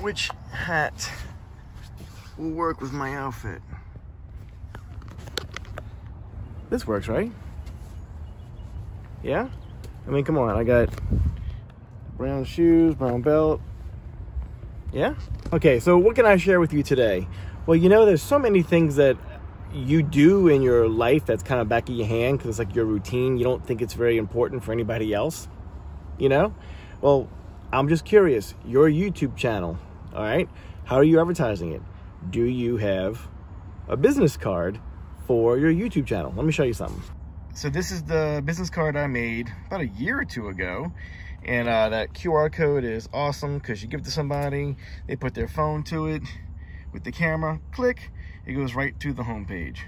which hat will work with my outfit. This works, right? Yeah? I mean, come on, I got brown shoes, brown belt. Yeah? Okay, so what can I share with you today? Well, you know, there's so many things that you do in your life that's kind of back of your hand because it's like your routine. You don't think it's very important for anybody else, you know? Well, I'm just curious. Your YouTube channel, all right? How are you advertising it? Do you have a business card for your YouTube channel? Let me show you something. So this is the business card I made about a year or two ago. And uh, that QR code is awesome because you give it to somebody, they put their phone to it with the camera, click, it goes right to the home page.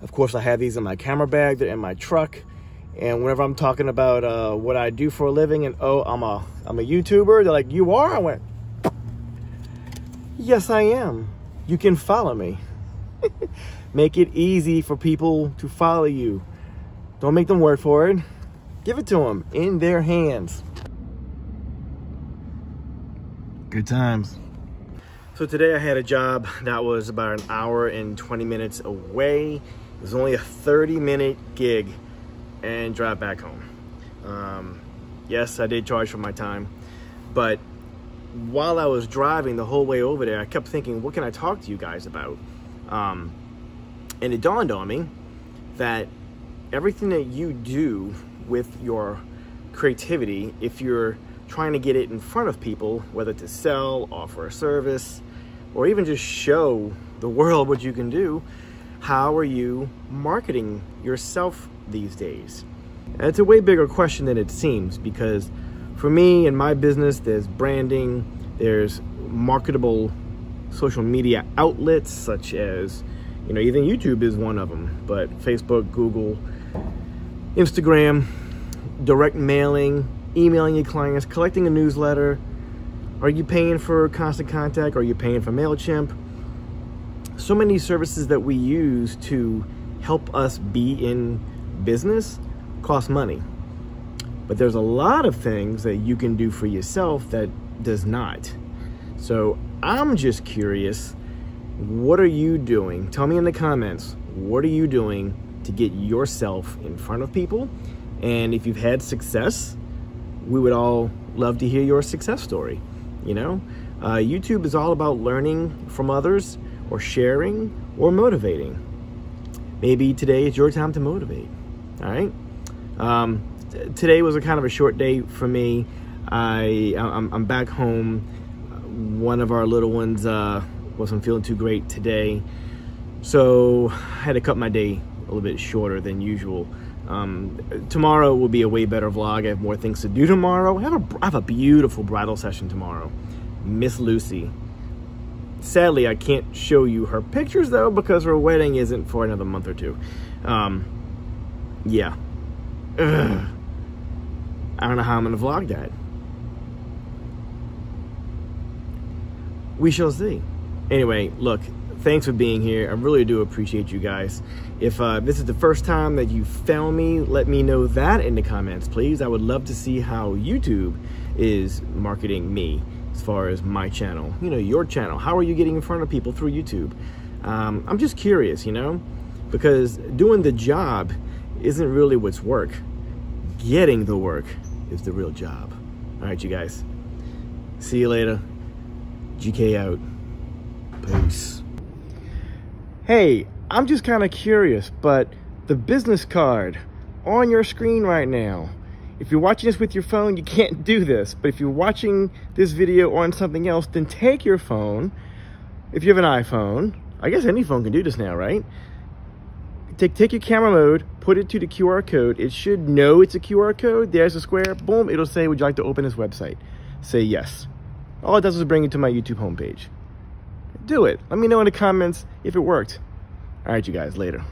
Of course, I have these in my camera bag, they're in my truck. And whenever I'm talking about uh, what I do for a living and, oh, I'm a, I'm a YouTuber, they're like, you are? I went, yes, I am. You can follow me. make it easy for people to follow you. Don't make them work for it. Give it to them in their hands. Good times. So today I had a job that was about an hour and 20 minutes away. It was only a 30 minute gig and drive back home. Um, yes, I did charge for my time, but while I was driving the whole way over there, I kept thinking, what can I talk to you guys about? Um, and it dawned on me that everything that you do with your creativity, if you're trying to get it in front of people, whether to sell, offer a service, or even just show the world what you can do, how are you marketing yourself these days? And it's a way bigger question than it seems because for me in my business, there's branding, there's marketable social media outlets such as, you know, even YouTube is one of them, but Facebook, Google, Instagram, direct mailing, emailing your clients, collecting a newsletter. Are you paying for constant contact? Are you paying for MailChimp? So many services that we use to help us be in business costs money. But there's a lot of things that you can do for yourself that does not. So I'm just curious, what are you doing? Tell me in the comments, what are you doing to get yourself in front of people? And if you've had success, we would all love to hear your success story. You know, uh, YouTube is all about learning from others or sharing or motivating. Maybe today is your time to motivate. All right. Um, today was a kind of a short day for me. I I'm, I'm back home. One of our little ones uh, wasn't feeling too great today, so I had to cut my day a little bit shorter than usual. Um, tomorrow will be a way better vlog. I have more things to do tomorrow. I have a, I have a beautiful bridal session tomorrow. Miss Lucy. Sadly, I can't show you her pictures though because her wedding isn't for another month or two. Um, yeah. Ugh. I don't know how I'm to vlog that. We shall see. Anyway, look, thanks for being here. I really do appreciate you guys. If uh, this is the first time that you found me, let me know that in the comments, please. I would love to see how YouTube is marketing me as far as my channel. You know, your channel. How are you getting in front of people through YouTube? Um, I'm just curious, you know, because doing the job isn't really what's work. Getting the work is the real job. All right, you guys. See you later. GK out. Peace. Hey, I'm just kind of curious, but the business card on your screen right now, if you're watching this with your phone, you can't do this. But if you're watching this video on something else, then take your phone. If you have an iPhone, I guess any phone can do this now, right? Take, take your camera mode, put it to the QR code. It should know it's a QR code. There's a square. Boom, it'll say, would you like to open this website? Say yes. All it does is bring you to my YouTube homepage do it. Let me know in the comments if it worked. All right, you guys, later.